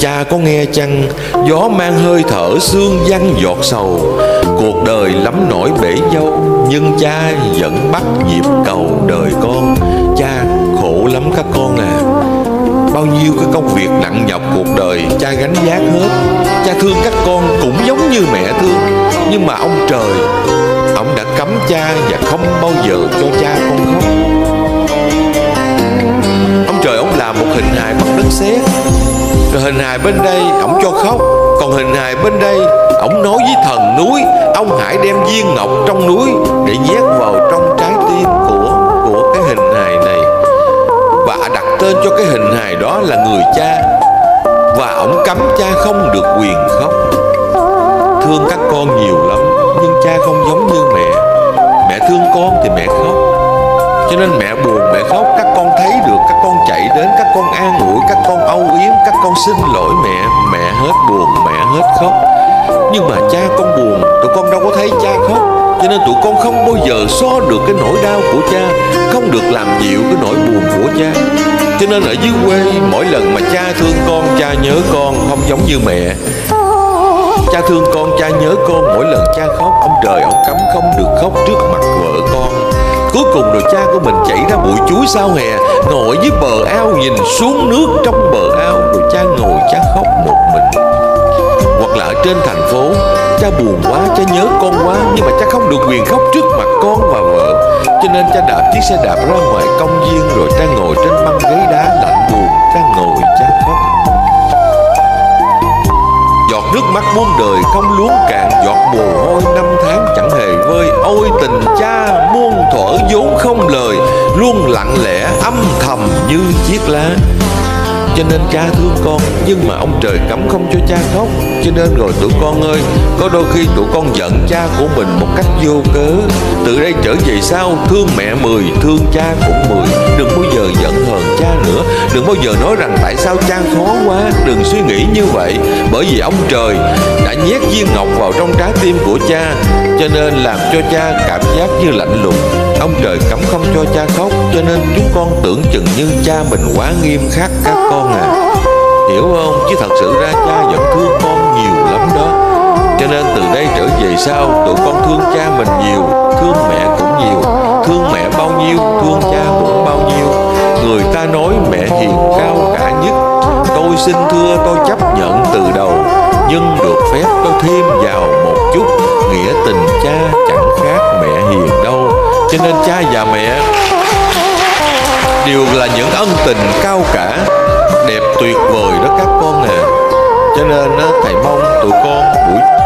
Cha có nghe chăng? Gió mang hơi thở xương văng giọt sầu. Cuộc đời lắm nổi bể dâu, Nhưng cha vẫn bắt nhịp cầu đời con. Cha khổ lắm các con à. Bao nhiêu cái công việc nặng nhọc cuộc đời, Cha gánh vác hết. Cha thương các con cũng giống như mẹ thương. Nhưng mà ông trời, Ông đã cấm cha và không bao giờ cho cha con khóc Rồi hình hài bên đây ông cho khóc. Còn hình hài bên đây Ông nói với thần núi, Ông hãy đem viên ngọc trong núi Để nhét vào trong trái tim của của cái hình hài này. Và đặt tên cho cái hình hài đó là người cha. Và ông cấm cha không được quyền khóc. Thương các con nhiều lắm, Nhưng cha không giống như mẹ. Mẹ thương con thì mẹ khóc cho nên mẹ buồn mẹ khóc. Các con thấy được Các con chạy đến Các con an ủi Các con âu yếm Các con xin lỗi mẹ. Mẹ hết buồn Mẹ hết khóc. Nhưng mà cha con buồn Tụi con đâu có thấy cha khóc. Cho nên tụi con không bao giờ so được cái nỗi đau của cha Không được làm dịu cái nỗi buồn của cha. Cho nên ở dưới quê Mỗi lần mà cha thương con Cha nhớ con Không giống như mẹ. Cha thương con, cha nhớ con Mỗi lần cha khóc, ông trời ông cấm không được khóc trước mặt vợ con. Cuối cùng rồi cha của mình chạy ra bụi chuối sau hè Ngồi dưới bờ ao nhìn xuống nước trong bờ ao. Rồi cha ngồi cha khóc một mình. Hoặc là ở trên thành phố Cha buồn quá, cha nhớ con quá Nhưng mà cha không được quyền khóc trước mặt con và vợ. Cho nên cha đạp chiếc xe đạp ra ngoài công viên Rồi cha ngồi trên băng ghế đá lạnh buồn. Cha ngồi cha khóc. Giọt nước mắt muôn đời không luống cạn Giọt mồ hôi Ôi, tình cha muôn thuở vốn không lời, Luôn lặng lẽ âm thầm như chiếc lá cho nên cha thương con, Nhưng mà ông trời cấm không cho cha khóc. Cho nên rồi tụi con ơi, Có đôi khi tụi con giận cha của mình một cách vô cớ. Từ đây trở về sau, Thương mẹ mười, Thương cha cũng mười. Đừng bao giờ giận hờn cha nữa. Đừng bao giờ nói rằng tại sao cha khó quá. Đừng suy nghĩ như vậy. Bởi vì ông trời đã nhét viên ngọc vào trong trái tim của cha, Cho nên làm cho cha cảm giác như lạnh lùng. Ông trời cấm không cho cha khóc, Cho nên chúng con tưởng chừng như cha mình quá nghiêm khắc các con à. Hiểu không? Chứ thật sự ra cha vẫn thương con nhiều lắm đó. Cho nên từ đây trở về sau, Tụi con thương cha mình nhiều, Thương mẹ cũng nhiều. Thương mẹ bao nhiêu, Thương cha cũng bao nhiêu. Người ta nói mẹ hiền cao cả nhất. Tôi xin thưa, tôi chấp nhận từ đầu. Nhưng được phép tôi thêm vào một chút. Nghĩa tình cha chẳng khác mẹ hiền đâu. Cho nên cha và mẹ Đều là những ân tình cao cả, Đẹp tuyệt vời đó các con à. Cho nên thầy mong tụi con buổi